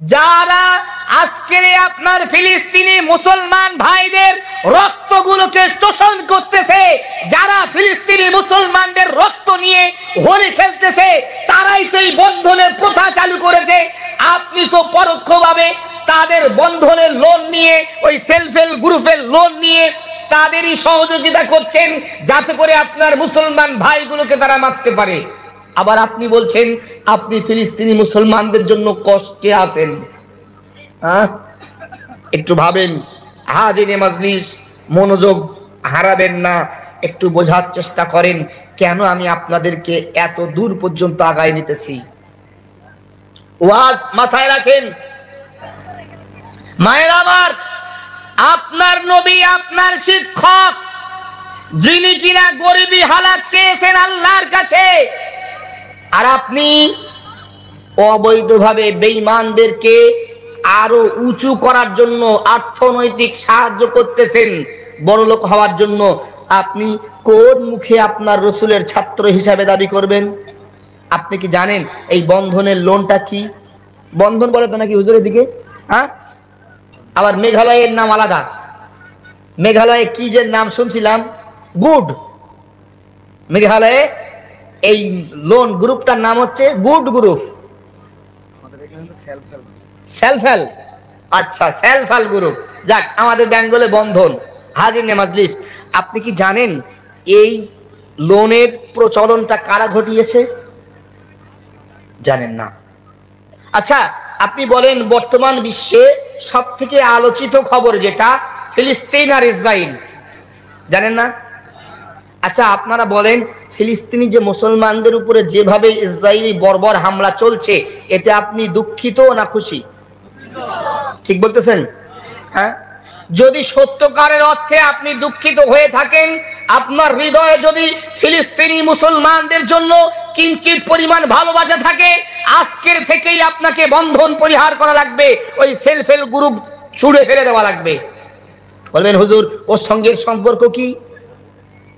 যারা আজকের আপনার ফিলিস্তিনি মুসলমান ভাইদের রক্তগুলোকে শোষণ করতেছে, যারা ফিলিস্তিনি মুসলমানদের রক্ত নিয়ে হোলি খেলতেছে, তারাই তো এই বন্ধনের প্রথা চালু করেছে। আপনি তো পরোক্ষভাবে তাদের বন্ধনের লোন নিয়ে, ওই সেলফ হেল্প গ্রুপের লোন নিয়ে তাদেরই সহযোগিতা করছেন, যাতে করে আপনার মুসলমান ভাইগুলোকে তারা মারতে পারে। আবার আপনি বলছেন, আপনি ফিলিস্তিনি মুসলমানদের জন্য কষ্টে আছেন। হ্যাঁ? একটু ভাবেন হাজিনে মাজলিস, মনোযোগ হারাবেন না, একটু বোঝার চেষ্টা করেন, কেন আমি আপনাদেরকে এত দূর পর্যন্ত আগায় নিতেছি? ওয়াজ মাথায় রাখেন। মায়ের আমার, আপনার নবী, আপনার শিক্ষক, যিনি কিনা গরিবী হালাত চেয়েছেন আল্লাহর কাছে আর আপনি অবৈধভাবে বেঈমানদেরকে আরও উঁচু করার জন্য অর্থনৈতিক সাহায্য করতেছেন বড়লোক হওয়ার জন্য, আপনি কোন মুখে আপনার রসুলের ছাত্র হিসাবে দাবি করবেন? আপনি কি জানেন এই বন্ধনের লোনটা কি? বন্ধন বলে তো নাকি হুজুরের দিকে? হ্যাঁ? আবার মেঘালয়ের নাম আলাদা। মেঘালয়ে কি যে নাম শুনছিলাম? গুড। মেঘালয়ে এই লোন গ্রুপটার নাম হচ্ছে গুড গ্রুপ সেলফ হেল্প আচ্ছা সেলফ হেল্প গ্রুপ যাক আমাদের বেঙ্গলে বন্ধন। হাজির নেমাজলিস আপনি কি জানেন এই লোনের প্রচলনটা কারা ঘটিয়েছে? জানেন না। আচ্ছা আপনি বলেন বর্তমান বিশ্বে সব থেকে আলোচিত খবর যেটা ফিলিস্তিন আর ইসরায়েল জানেন না? আচ্ছা আপনারা বলেন ফিলিস্তিনি যে মুসলমানদের উপরে যেভাবে ইসরায়েলি বর্বর হামলা চলছে, এতে আপনি দুঃখিত না খুশি? ঠিক বলতেছেন? হ্যাঁ? যদি সত্যকারের অর্থে আপনি দুঃখিত হয়ে থাকেন, আপনার হৃদয়ে যদি ফিলিস্তিনি মুসলমানদের জন্য কিঞ্চিত পরিমাণ ভালোবাসা থাকে, আজকের থেকেই আপনাকে বন্ধন পরিহার করা লাগবে, ওই সেলফ হেল্প গ্রুপ ছুড়ে ফেলে দেওয়া লাগবে। বলবেন, হুজুর, ওর সঙ্গের সম্পর্ক কি?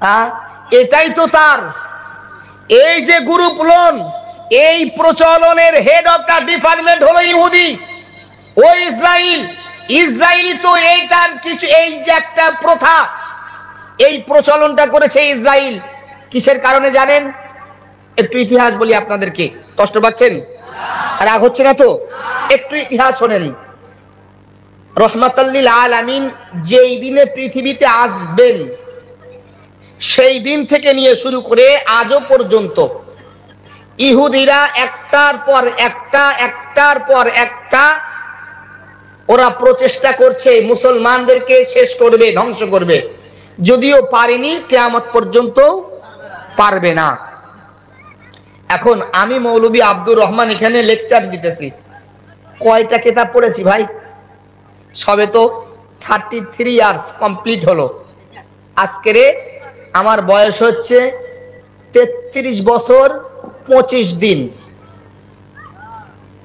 হ্যাঁ? এটাই তো তার। এই যে গ্রুপ লোন, এই প্রচলনের হেড অফ দ্য ডিপার্টমেন্ট হলো ইহুদি। ও ইসরায়েল ইসরায়েলি তো এইটার কিছু এই যে একটা প্রথা। এই প্রচলনটা করেছে ইসরায়েল কিসের কারণে জানেন? একটু ইতিহাস বলি আপনাদেরকে। কষ্ট পাচ্ছেন? রাগ হচ্ছে না তো? একটু ইতিহাস শোনেন। রহমাতাল্লিল আলামিন যেই দিনে পৃথিবীতে আসবেন সেই দিন থেকে নিয়ে শুরু করে আজও পর্যন্ত। ইহুদিরা একটার পর একটা, একটার পর একটা ওরা প্রচেষ্টা করছে, মুসলমানদেরকে শেষ করবে, ধ্বংস করবে। যদিও পারেনি, কেয়ামত পর্যন্ত পারবে না। এখন আমি মৌলবী আব্দুর রহমান এখানে লেকচার দিতেছি। কয়টা কেতাব পড়েছি ভাই? সবে তো থার্টি থ্রি ইয়ার্স কমপ্লিট হলো। আজকেরে আমার বয়স হচ্ছে তেত্রিশ বছর পঁচিশ দিন।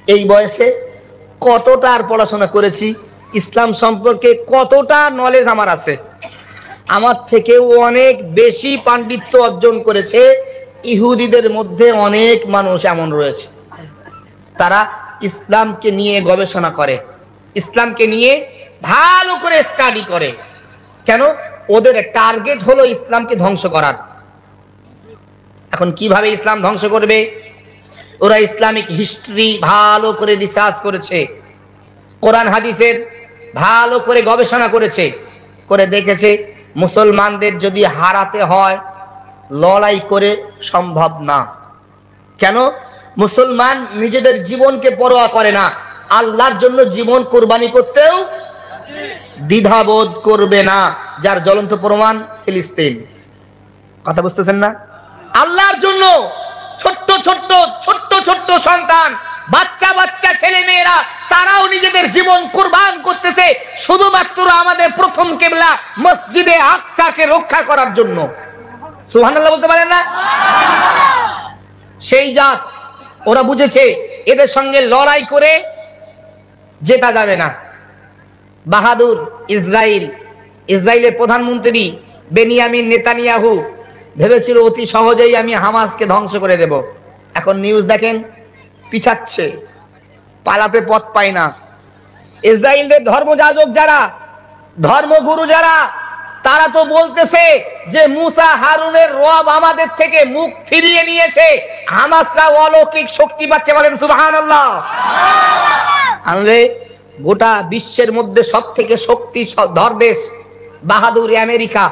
এই বয়সে কতটা আর পড়াশোনা করেছি? ইসলাম সম্পর্কে কতটা নলেজ আমার আছে? আমার থেকেও অনেক বেশি পাণ্ডিত্য অর্জন করেছে ইহুদিদের মধ্যে অনেক মানুষ এমন রয়েছে। তারা ইসলামকে নিয়ে গবেষণা করে, ইসলামকে নিয়ে ভালো করে স্টাডি করে। কেন? ওদের টার্গেট হলো ইসলামকে ধ্বংস করার। এখন কীভাবে ইসলাম ধ্বংস করবে? ওরা ইসলামিক হিস্ট্রি ভালো করে রিসার্চ করেছে। কোরআন হাদিসের ভালো করে গবেষণা করেছে। করে দেখেছে, মুসলমানদের যদি হারাতে হয়, লড়াই করে সম্ভব না। কেন? মুসলমান নিজেদের জীবনকে পরোয়া করে না। আল্লাহর জন্য জীবন কোরবানি করতেও দ্বিধাবোধ করবে না, যার জ্বলন্ত প্রমাণ ফিলিস্তিন। কথা বুঝতেছেন না? আল্লাহর জন্য ছোট্ট ছোট্ট ছোট্ট ছোট্ট সন্তান, বাচ্চা বাচ্চা, ছেলে, মেয়েরা, তারাও নিজেদের জীবন কুরবান করতেছে, শুধুমাত্র আমাদের প্রথম কেবলা মসজিদে আকসাকে রক্ষা করার জন্য। সুবহানাল্লাহ বলতে পারেন না? সেই জাত, ওরা বুঝেছে, এদের সঙ্গে লড়াই করে জেতা যাবে না। বাহাদুর ইসরায়েল ইসরায়েলের প্রধানমন্ত্রী বেনিয়ামিন নেতানিয়াহু ভেবেছিল অতি সহজেই আমি হামাসকে ধ্বংস করে দেব। এখন নিউজ দেখেন, পিছাচ্ছে, পালাতে পথ পায় না। ইসরায়েলদের ধর্মযাজক যারা, ধর্মগুরু যারা, তারা তো বলতেছে যে মুসা হারুনের রব আমাদের থেকে মুখ ফিরিয়ে নিয়েছে। হামাসরা অলৌকিক শক্তি পাচ্ছে বলেন আল্লাহ আনলে গোটা বিশ্বের মধ্যে সব থেকে শক্তি ধর্দেশ বাহাদুর আমেরিকা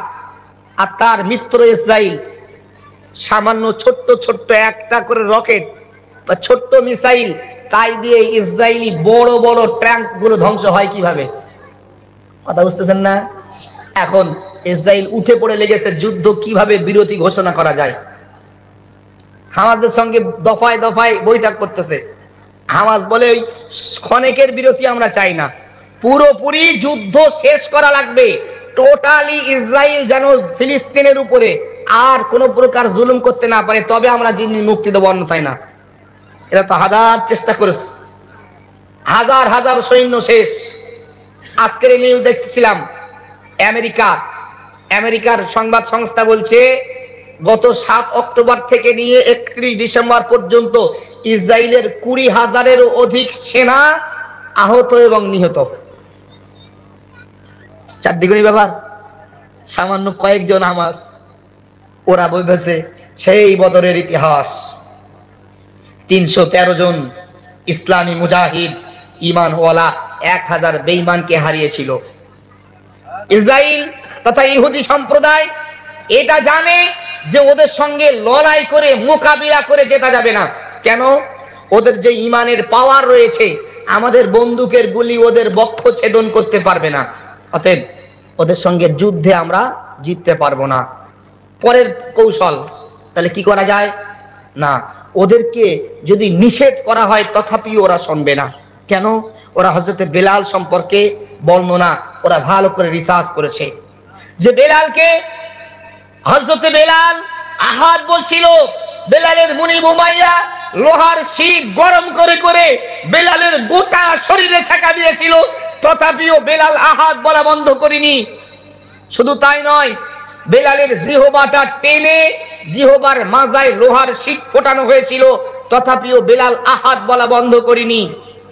আর তার মিত্র ইসরায়েল সামান্য ছোট্ট ছোট্ট একটা করে রকেট বা ছোট্ট মিসাইল, তাই দিয়ে ইসরায়েলি বড় বড় ট্যাঙ্কগুলো ধ্বংস হয় কীভাবে? কথা বুঝতেছেন না? এখন ইসরায়েল উঠে পড়ে লেগেছে যুদ্ধ কীভাবে বিরতি ঘোষণা করা যায়? হামাজদের সঙ্গে দফায় দফায় বৈঠক করতেছে। হামাজ বলে ওই ক্ষণেকের বিরতি আমরা চাই না। পুরোপুরি যুদ্ধ শেষ করা লাগবে। টোটালি ইসরায়েল যেন ফিলিস্তিনের উপরে আর কোন প্রকার জুলুম করতে না পারে, তবে আমরা জিম্মি মুক্তি দেবো, অন্যথায় না। এরা তো হাজার চেষ্টা করেছে। হাজার হাজার সৈন্য শেষ। আজকের নিউজ দেখতেছিলাম। আমেরিকা, আমেরিকার সংবাদ সংস্থা বলছে গত সাত অক্টোবর থেকে নিয়ে একত্রিশ ডিসেম্বর পর্যন্ত ইসরায়েলের কুড়ি হাজারের অধিক সেনা আহত এবং নিহত। চারদিগুনি ব্যাপার। সামান্য কয়েকজন আমাজ ওরা বইবেছে সেই বদরের ইতিহাস। তিনশো তেরো জন ইসলামী মুজাহিদ ইমান ওয়ালা এক হাজার বেইমানকে হারিয়েছিল। ইসরায়েল তথা ইহুদি সম্প্রদায় এটা জানে যে ওদের সঙ্গে লড়াই করে, মোকাবিলা করে যেতে যাবে না। কেন? ওদের যে ইমানের পাওয়ার রয়েছে, আমাদের বন্দুকের গুলি ওদের বক্ষ ছেদন করতে পারবে না। অতএব ওদের সঙ্গে যুদ্ধে আমরা জিততে পারব না। পরের কৌশল, তাহলে কি করা যায়? না, ওদেরকে যদি নিষেধ করা হয়, তথাপি ওরা শুনবে না। কেন? ওরা হজরতে বেলাল সম্পর্কে বর্ণনা, ওরা ভালো করে রিসার্চ করেছে। যে বেলালকে হজরতে বেলাল আহাদ বলছিল, বেলালের মুনি বুমাইয়া লোহার শিখ গরম করে করে বেলালের গোটা শরীরে ছাকা দিয়েছিল। তথাপিও বেলাল আহাদ বলা বন্ধ করিনি। শুধু তাই নয়, বেলালের জিহবাটা টেনে জিহবার মাজায় লোহার শিখ ফোটানো হয়েছিল। তথাপিও বেলাল আহাদ বলা বন্ধ করিনি।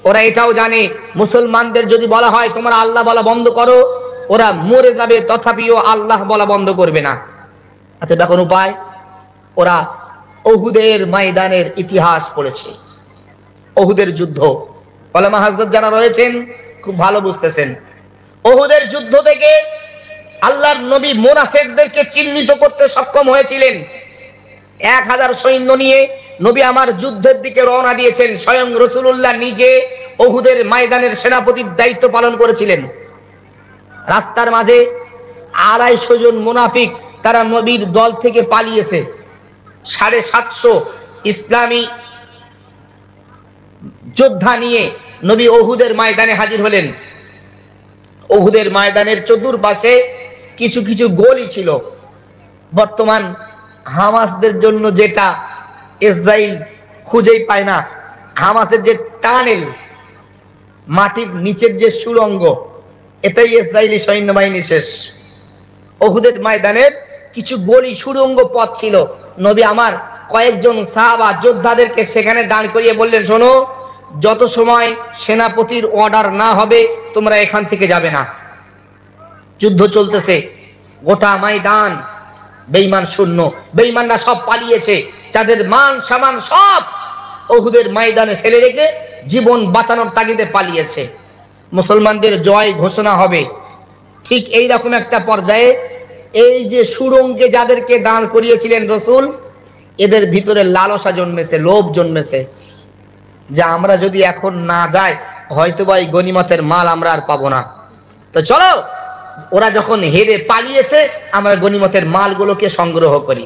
ওরা এটাও জানে, মুসলমানদের যদি বলা হয় তোমরা আল্লাহ বলা বন্ধ করো, ওরা মরে যাবে, তথাপিও আল্লাহ বলা বন্ধ করবে না। অতএব এখন উপায়? ওরা অহুদের ময়দানের ইতিহাস পড়েছে। অহুদের যুদ্ধ। ওলামা হাজরত যারা রয়েছেন, খুব ভালো বুঝতেছেন। অহুদের যুদ্ধ থেকে আল্লাহর নবী মোনাফেকদেরকে চিহ্নিত করতে সক্ষম হয়েছিলেন। এক হাজার সৈন্য নিয়ে নবী আমার যুদ্ধের দিকে রওনা দিয়েছেন। স্বয়ং রসুল্লাহ নিজে অহুদের ময়দানের সেনাপতির দায়িত্ব পালন করেছিলেন। রাস্তার মাঝে আড়াইশো জন মুনাফিক তারা নবীর দল থেকে পালিয়েছে। সাড়ে সাতশো ইসলামী যোদ্ধা নিয়ে নবী ওহুদের ময়দানে হাজির হলেন। ওহুদের ময়দানের চতুর্পাশে কিছু কিছু গলি ছিল। বর্তমান হামাসদের জন্য যেটা ইসরায়েল খুঁজেই পায় না, হামাসের যে টানেল, মাটির নিচের যে সুরঙ্গ এটাই ইসরায়েলি সৈন্যবাহিনী শেষ। ওহুদের ময়দানের কিছু গলি সুরঙ্গ পথ ছিল। নবী আমার কয়েকজন সাহাবা যোদ্ধাদেরকে সেখানে দাঁড় করিয়ে বললেন, শোনো, যত সময় সেনাপতির অর্ডার না হবে, তোমরা এখান থেকে যাবে না। যুদ্ধ চলতেছে, গোটা ময়দান বেইমান শূন্য। বেইমানরা সব পালিয়েছে, যাদের মান সামান সব ওহুদের ময়দানে ফেলে রেখে জীবন বাঁচানোর তাগিদে পালিয়েছে। মুসলমানদের জয় ঘোষণা হবে। ঠিক এই রকম একটা পর্যায়ে এই যে সুরঙ্গে যাদেরকে দাঁড় করিয়েছিলেন রসুল, এদের ভিতরে লালসা জন্মেছে, লোভ জন্মেছে। যে আমরা যদি এখন না যাই হয়তো বা এই গনিমতের মাল আমরা আর পাবো না। তো চলো, ওরা যখন হেরে পালিয়েছে, আমরা গনিমতের মালগুলোকে সংগ্রহ করি।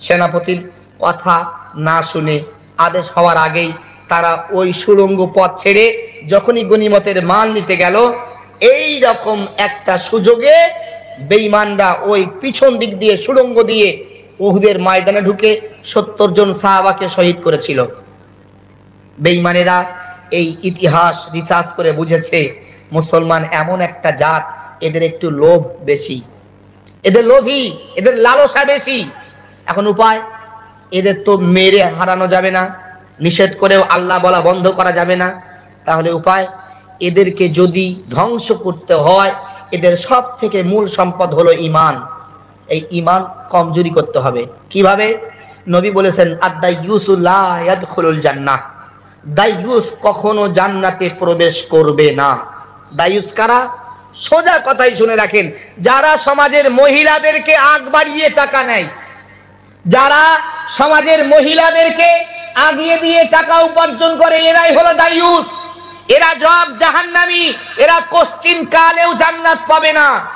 সেনাপতির কথা না শুনে আদেশ হওয়ার আগেই তারা ওই সুরঙ্গ পথ ছেড়ে যখনই গনিমতের মাল নিতে গেল, এই রকম একটা সুযোগে বেইমানরা ওই পিছন দিক দিয়ে সুরঙ্গ দিয়ে উহুদের ময়দানে ঢুকে সত্তর জন সাহাবাকে শহীদ করেছিল। বেইমানেরা এই ইতিহাস রিসার্চ করে বুঝেছে, মুসলমান এমন একটা জাত, এদের একটু লোভ বেশি। এদের লোভী, এদের লালসা বেশি। এখন উপায়, এদের তো মেরে হারানো যাবে না, নিষেধ করেও আল্লাহ বলা বন্ধ করা যাবে না। তাহলে উপায়, এদেরকে যদি ধ্বংস করতে হয় এদের সব থেকে মূল সম্পদ হলো ইমান এই ইমান কমজোরি করতে হবে। কীভাবে? নবী বলেছেন জান্নাহ। দাইয়ুস কখনো জান্নাতে প্রবেশ করবে না। দাইয়ুস কারা? সোজা কথাই শুনে রাখেন, যারা সমাজের মহিলাদেরকে আগ বাড়িয়ে টাকা নেয়, যারা সমাজের মহিলাদেরকে আগিয়ে দিয়ে টাকা উপার্জন করে, এরাই হলো দায়ুস। এরা জব জাহান্নামি, এরা কোশ্চিন কালেও জান্নাত পাবে না।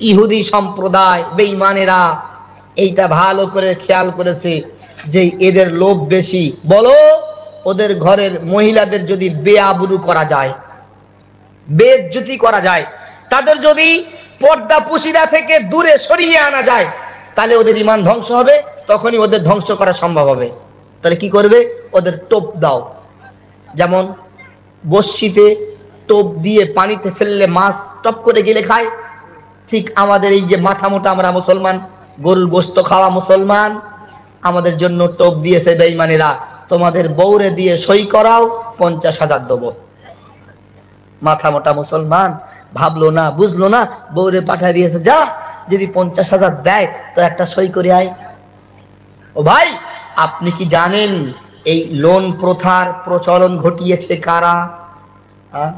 ইহুদি সম্প্রদায়, বেঈমানেরা এইটা ভালো করে খেয়াল করেছে যে এদের লোভ বেশি। বলো, ওদের ঘরের মহিলাদের যদি বেআবরু করা যায়, বেজ্জুতি করা যায়, তাদের যদি পর্দা পুশিরা থেকে দূরে সরিয়ে আনা যায়, তাহলে ওদের ইমান ধ্বংস হবে, তখনই ওদের ধ্বংস করা সম্ভব হবে। তাহলে কি করবে? ওদের টোপ দাও। যেমন বর্ষিতে টোপ দিয়ে পানিতে ফেললে মাছ টপ করে গেলে খায়। ঠিক আমাদের এই যে মাথা মোটা আমরা মুসলমান, গরুর গোস্ত খাওয়া মুসলমান, আমাদের জন্য টোপ দিয়েছে বেইমানেরা তোমাদের বৌরে দিয়ে সই করাও পঞ্চাশ হাজার দেবো। মাথা মোটা মুসলমান, ভাবলো না, বুঝলো না বৌরে পাঠায় দিয়েছে, যা, যদি পঞ্চাশ হাজার দেয়, তো একটা সই করে আয়। ও ভাই, আপনি কি জানেন এই লোন প্রথার প্রচলন ঘটিয়েছে কারা? হ্যাঁ?